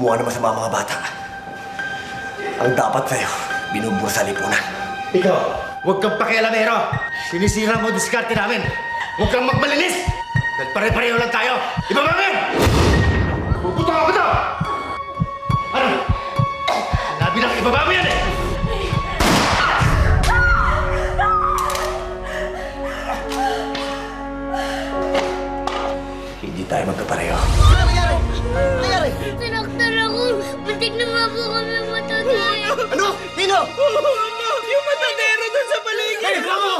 Gumawa ng masama mga bata. Ang dapat sa'yo, binubura sa lipunan. Ikaw, huwag kang pakialamero. Sinisira mo diskarte namin. Huwag kang magmalinis. Dahil pare-pareho lang tayo. Ibaba mo yan! Puputo ka to! Ano? Sinabi lang, ibaba mo yan eh! Hindi tayo magkapareho. Sinaktan ako. Muntik na nga po kami matatay. Ano? Nino? Yung matadero doon sa paligid! Hey, bravo!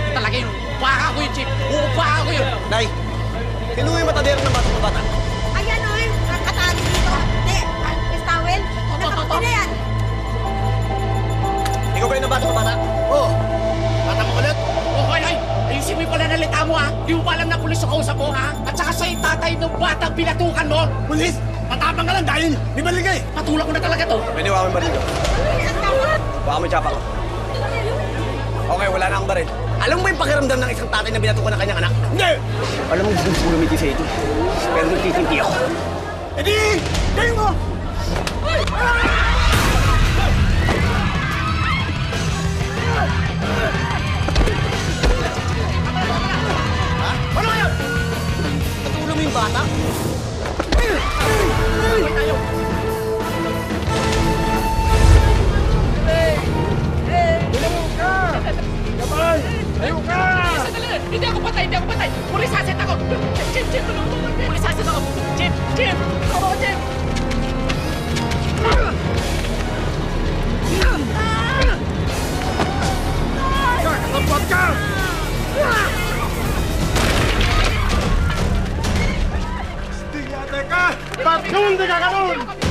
Ko talaga yun. Upaka ko yun, Chief. Upaka ko yun. Nay, sino yung matadero ng bata ng bata? Ayan o, yung katali dito. Hindi, Miss Towel. Natakot na yan. Ikaw ba yung ng bata? Oo. Bata mo yung pananalita mo, ha? Di mo pa alam na pulis ang kausap mo, ha? At saka sa yung tatay ng bata pinatukan mo. Pulis! Matapang ka lang dahil di ba ligay? Patulak ko na talaga to. Pwede wala mo baril ko. Baka may tsapa ko. Okay, wala na akong baril. Alam mo ba yung pakiramdam ng isang tatay na binatukan ng kanyang anak? Hindi! Alam mo, gusto ko lumiti sa ito. Pero nagtitinti ako. E di, galing mo! Ano Natulog mo yung bata? Sandali! Hindi ako patay! Hindi ako patay! Pulis aset ako! Chief! Chief! Tulungan mo! Pulis aset ako! Chief! Chief! Ako, Chief! Kapag ka! Stigate Tatlong di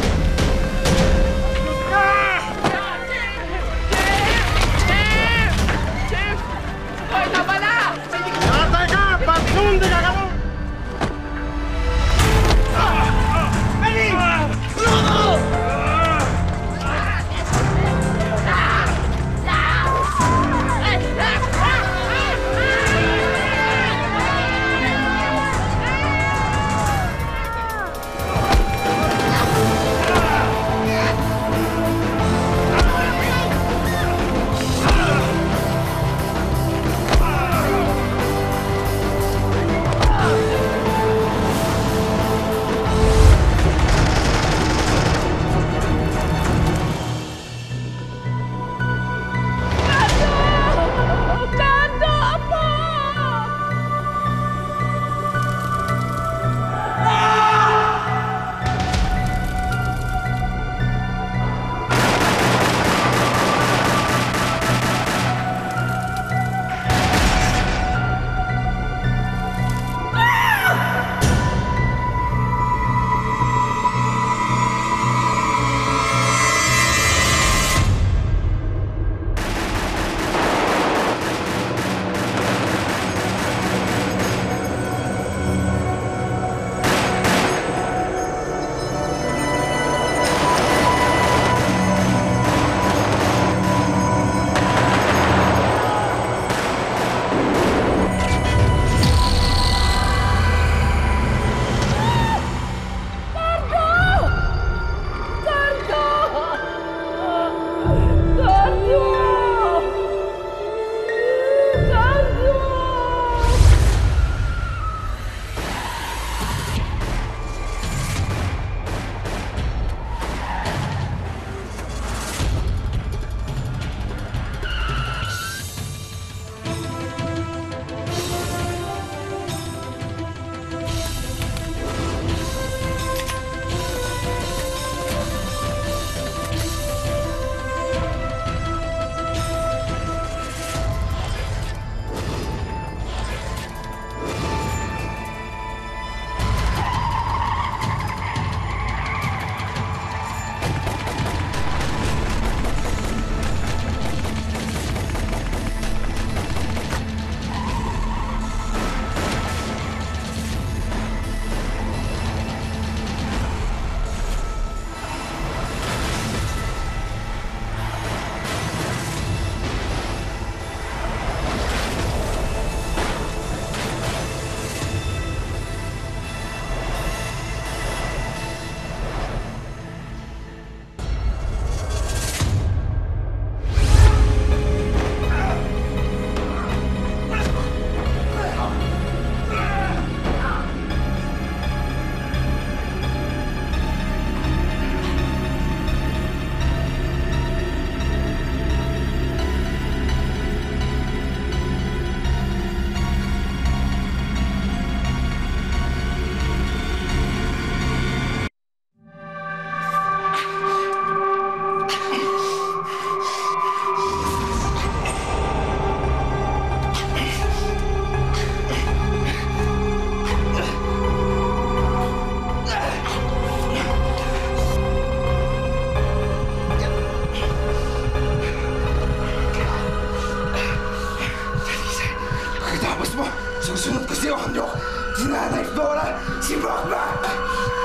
정신없고세워한 욕. 지나날뻔한지복 만.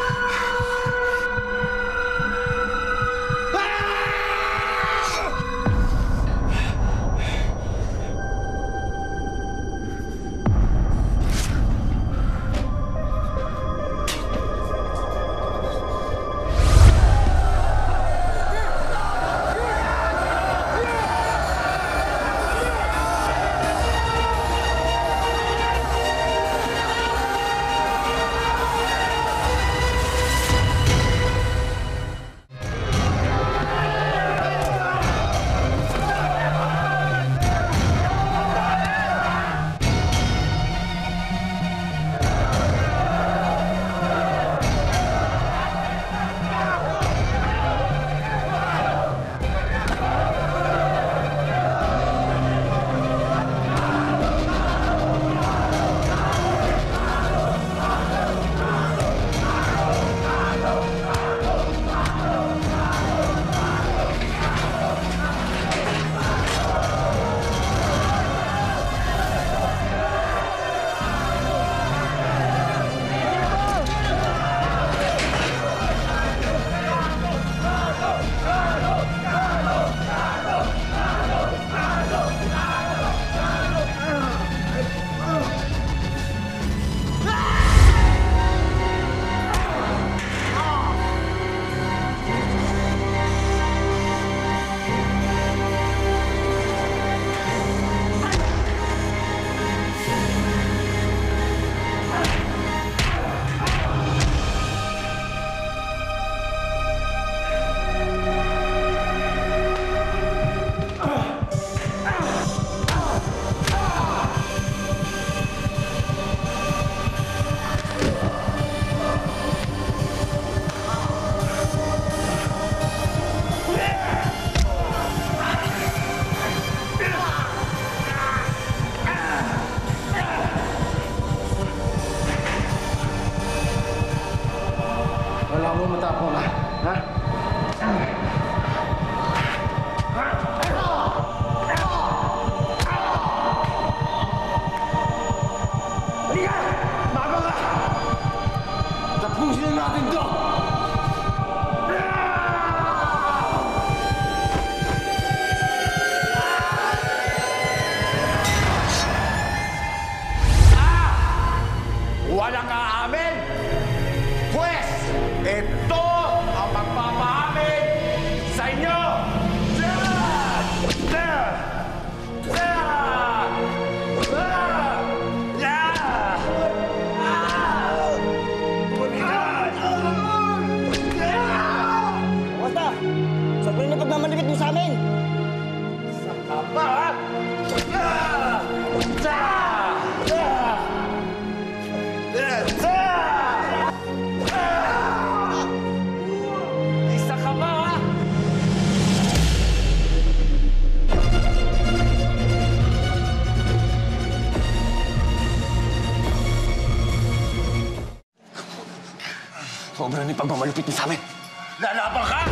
那么大风呢啊？哎 Sobrang na pagmamanipit mo sa amin! Saka ba? Ah! Ah! Ah! Ah! Sobra ni pagmamalupit niya sa amin. Lalaban ka!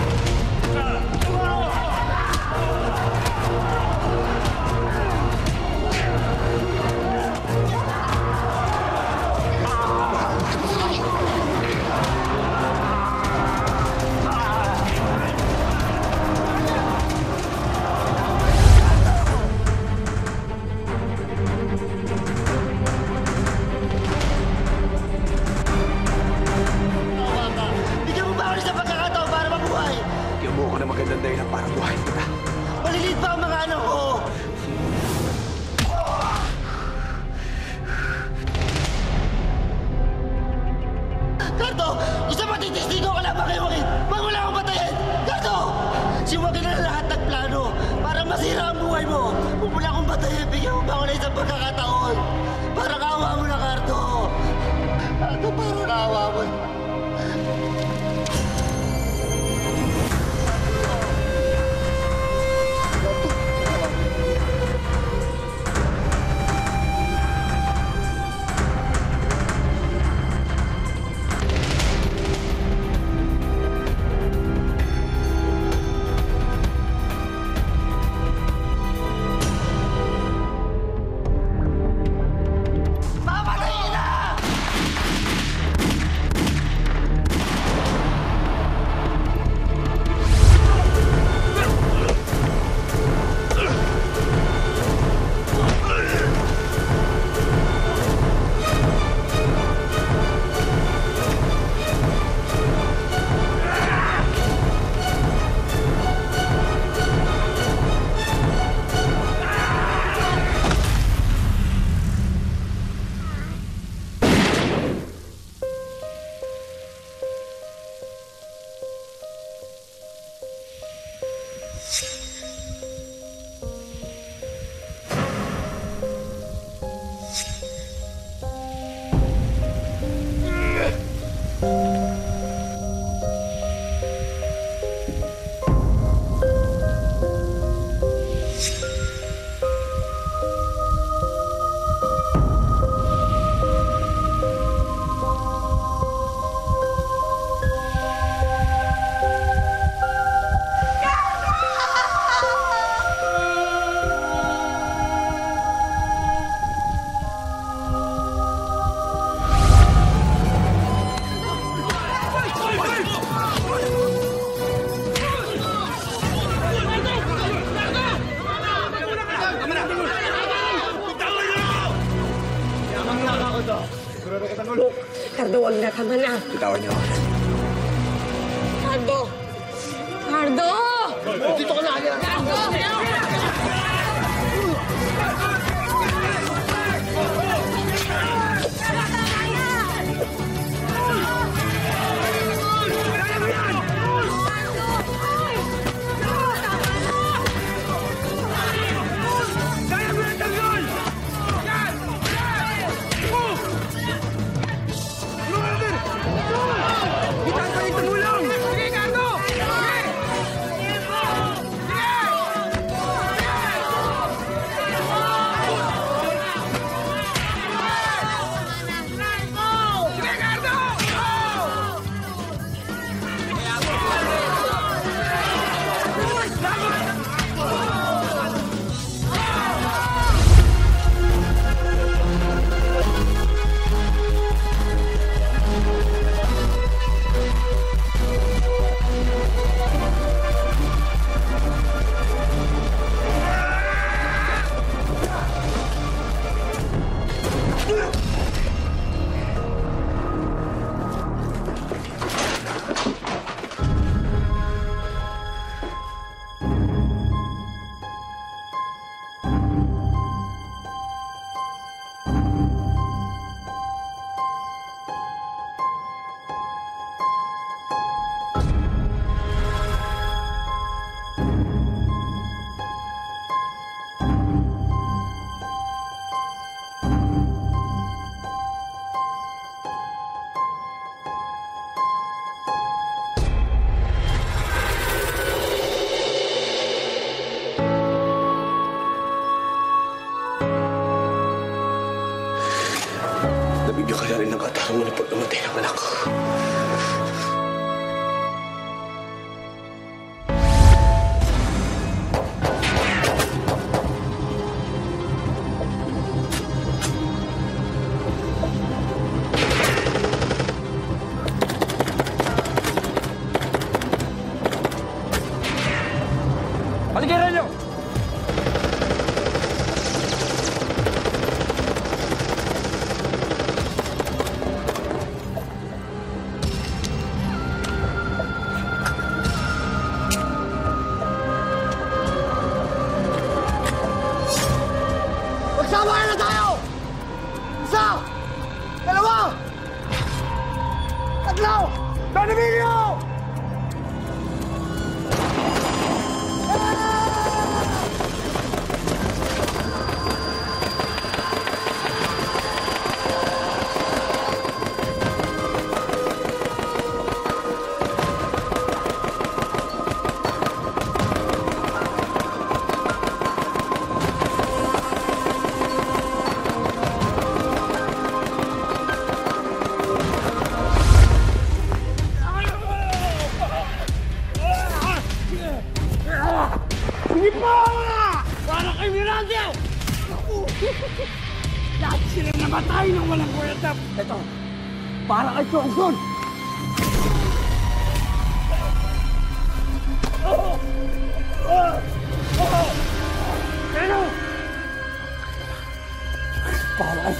Kamana. Bitawan niyo.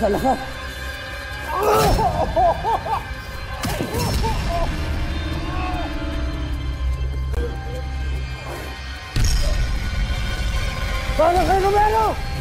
Salazar. ¡Vamos, Romero!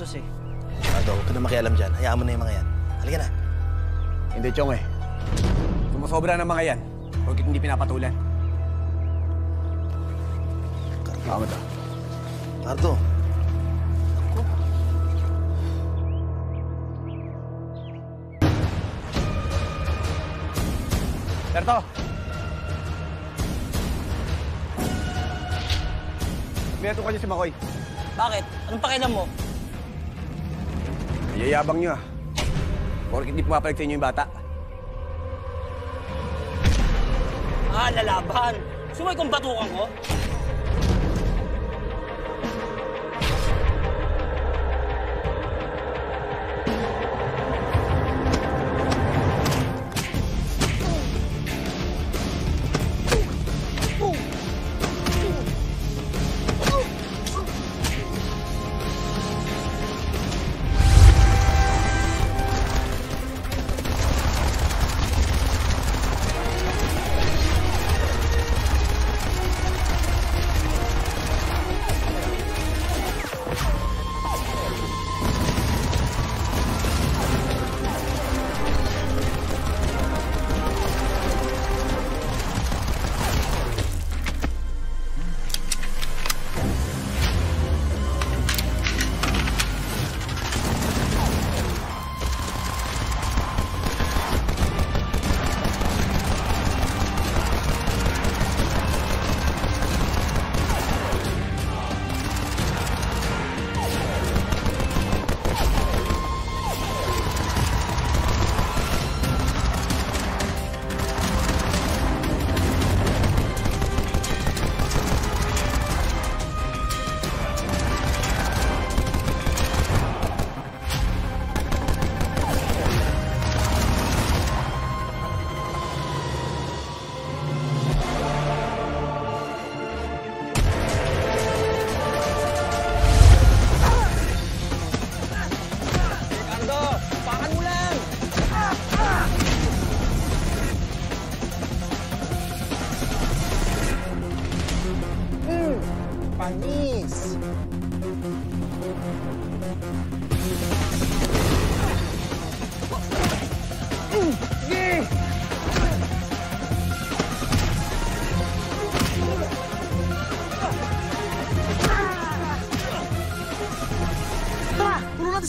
Utos eh. Cardo, huwag ka na makialam dyan. Hayaan mo na yung mga yan. Halika na. Hindi, Chong eh. Sumasobra ng mga yan. Huwag hindi pinapatulan. Tama to. Cardo, Berto! Binato ka niyo si Makoy. Bakit? Anong pakialam mo? Yayabang niyo ah. Huwag hindi pumapalag sa inyo yung bata. Ah, lalaban. Sumay kong batukan ko?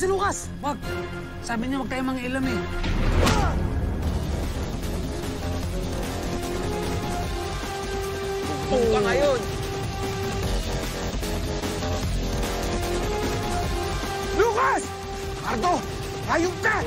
Si Lucas! Wag! Sabi niya wag tayo mga ilam eh. Kung ka ngayon. Lucas! Cardo! Hayop ka!